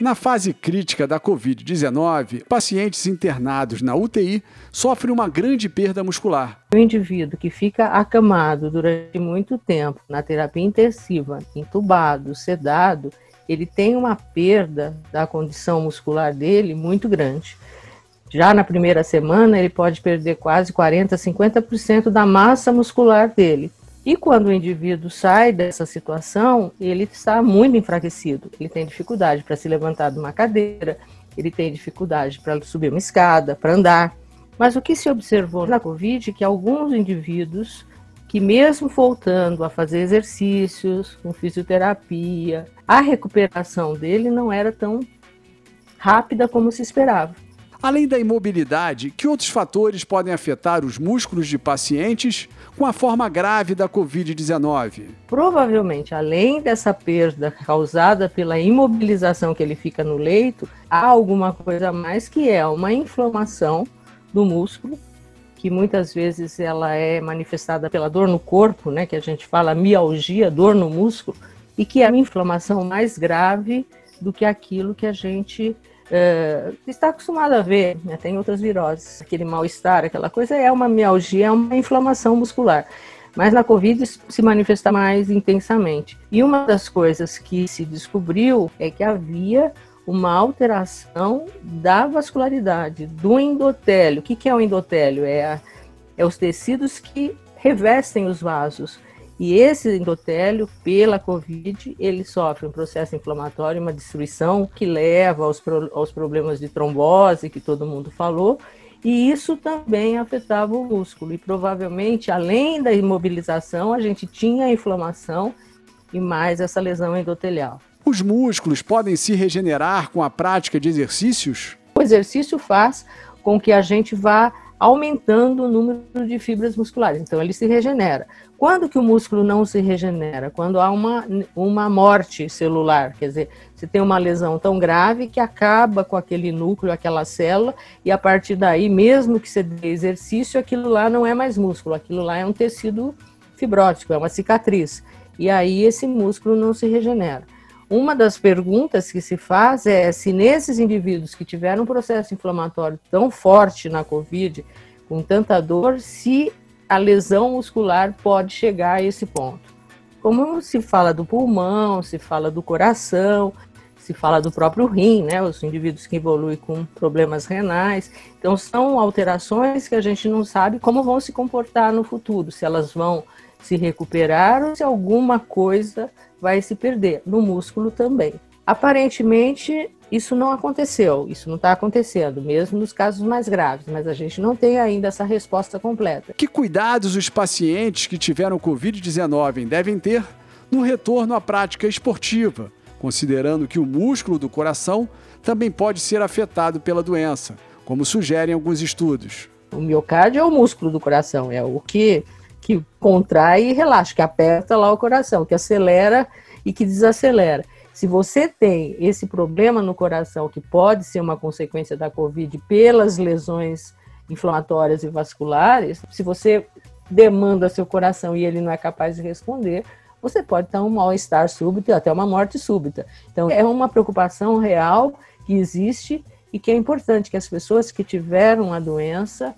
Na fase crítica da Covid-19, pacientes internados na UTI sofrem uma grande perda muscular. O indivíduo que fica acamado durante muito tempo na terapia intensiva, entubado, sedado, ele tem uma perda da condição muscular dele muito grande. Já na primeira semana, ele pode perder quase 40, 50% da massa muscular dele. E quando o indivíduo sai dessa situação, ele está muito enfraquecido. Ele tem dificuldade para se levantar de uma cadeira, ele tem dificuldade para subir uma escada, para andar. Mas o que se observou na Covid é que alguns indivíduos que mesmo voltando a fazer exercícios, com fisioterapia, a recuperação dele não era tão rápida como se esperava. Além da imobilidade, que outros fatores podem afetar os músculos de pacientes com a forma grave da Covid-19? Provavelmente, além dessa perda causada pela imobilização que ele fica no leito, há alguma coisa a mais que é uma inflamação do músculo, que muitas vezes ela é manifestada pela dor no corpo, né, que a gente fala mialgia, dor no músculo, e que é uma inflamação mais grave do que aquilo que a gente uh, está acostumado a ver, né? tem outras viroses, aquele mal-estar, aquela coisa é uma mialgia, é uma inflamação muscular. Mas na Covid se manifesta mais intensamente. E uma das coisas que se descobriu é que havia uma alteração da vascularidade, do endotélio. O que, que é o endotélio? É, a, é os tecidos que revestem os vasos. E esse endotélio, pela Covid, ele sofre um processo inflamatório, uma destruição que leva aos, pro, aos problemas de trombose, que todo mundo falou, e isso também afetava o músculo. E provavelmente, além da imobilização, a gente tinha inflamação e mais essa lesão endotelial. Os músculos podem se regenerar com a prática de exercícios? O exercício faz com que a gente vá aumentando o número de fibras musculares. Então ele se regenera. Quando que o músculo não se regenera? Quando há uma, uma morte celular, quer dizer, você tem uma lesão tão grave que acaba com aquele núcleo, aquela célula, e a partir daí, mesmo que você dê exercício, aquilo lá não é mais músculo, aquilo lá é um tecido fibrótico, é uma cicatriz. E aí esse músculo não se regenera. Uma das perguntas que se faz é se nesses indivíduos que tiveram um processo inflamatório tão forte na COVID, com tanta dor, se a lesão muscular pode chegar a esse ponto. Como se fala do pulmão, se fala do coração, se fala do próprio rim, né? Os indivíduos que evoluem com problemas renais. Então, são alterações que a gente não sabe como vão se comportar no futuro, se elas vão se recuperar ou se alguma coisa vai se perder, no músculo também. Aparentemente, isso não aconteceu, isso não está acontecendo, mesmo nos casos mais graves, mas a gente não tem ainda essa resposta completa. Que cuidados os pacientes que tiveram Covid-19 devem ter no retorno à prática esportiva, considerando que o músculo do coração também pode ser afetado pela doença, como sugerem alguns estudos? O miocárdio é o músculo do coração, é o que que contrai e relaxa, que aperta lá o coração, que acelera e que desacelera. Se você tem esse problema no coração, que pode ser uma consequência da Covid pelas lesões inflamatórias e vasculares, se você demanda seu coração e ele não é capaz de responder, você pode ter um mal-estar súbito e até uma morte súbita. Então, é uma preocupação real que existe e que é importante que as pessoas que tiveram a doença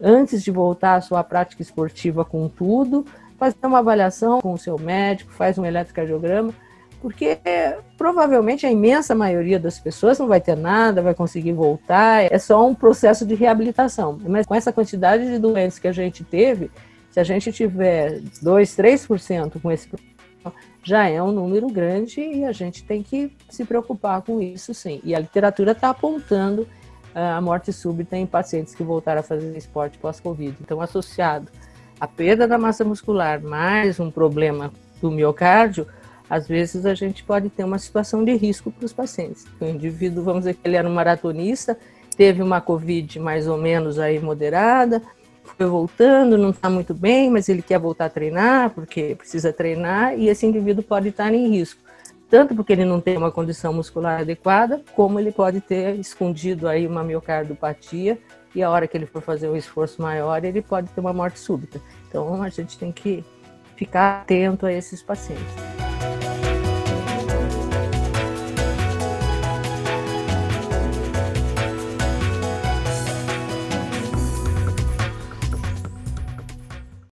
antes de voltar à sua prática esportiva com tudo, fazer uma avaliação com o seu médico, faz um eletrocardiograma, porque provavelmente a imensa maioria das pessoas não vai ter nada, vai conseguir voltar, é só um processo de reabilitação. Mas com essa quantidade de doentes que a gente teve, se a gente tiver 2, 3% com esse já é um número grande e a gente tem que se preocupar com isso sim. E a literatura está apontando a morte súbita em pacientes que voltaram a fazer esporte pós-Covid. Então, associado à perda da massa muscular mais um problema do miocárdio, às vezes a gente pode ter uma situação de risco para os pacientes. O indivíduo, vamos dizer que ele era um maratonista, teve uma Covid mais ou menos aí moderada, foi voltando, não está muito bem, mas ele quer voltar a treinar, porque precisa treinar, e esse indivíduo pode estar em risco tanto porque ele não tem uma condição muscular adequada, como ele pode ter escondido aí uma miocardiopatia e a hora que ele for fazer um esforço maior, ele pode ter uma morte súbita. Então a gente tem que ficar atento a esses pacientes.